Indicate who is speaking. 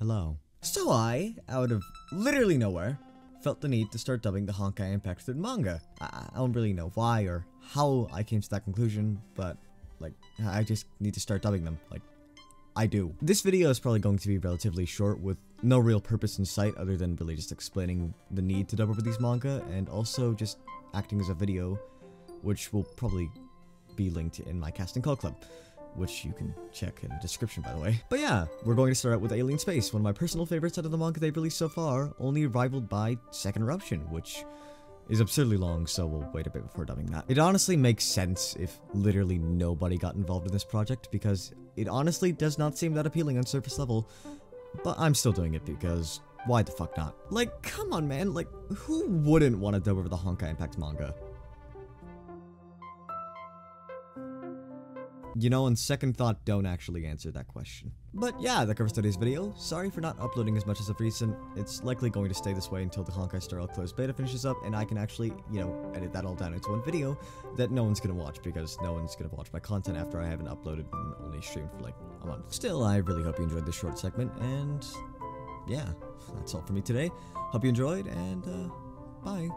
Speaker 1: Hello. So I, out of literally nowhere, felt the need to start dubbing the Honkai Impact 3rd manga. I, I don't really know why or how I came to that conclusion, but like, I just need to start dubbing them. Like, I do. This video is probably going to be relatively short with no real purpose in sight other than really just explaining the need to dub over these manga and also just acting as a video, which will probably be linked in my casting call club which you can check in the description by the way. But yeah, we're going to start out with Alien Space, one of my personal favorites out of the manga they've released so far, only rivaled by Second Eruption, which is absurdly long, so we'll wait a bit before dubbing that. It honestly makes sense if literally nobody got involved in this project, because it honestly does not seem that appealing on surface level, but I'm still doing it because why the fuck not? Like, come on man, like, who wouldn't want to dub over the Honkai Impact manga? You know, on second thought, don't actually answer that question. But yeah, that covers today's video. Sorry for not uploading as much as of recent. It's likely going to stay this way until the Honkai Star Rail closed beta finishes up, and I can actually, you know, edit that all down into one video that no one's gonna watch, because no one's gonna watch my content after I haven't uploaded and only streamed for like a month. Still, I really hope you enjoyed this short segment, and yeah, that's all for me today. Hope you enjoyed, and uh, bye.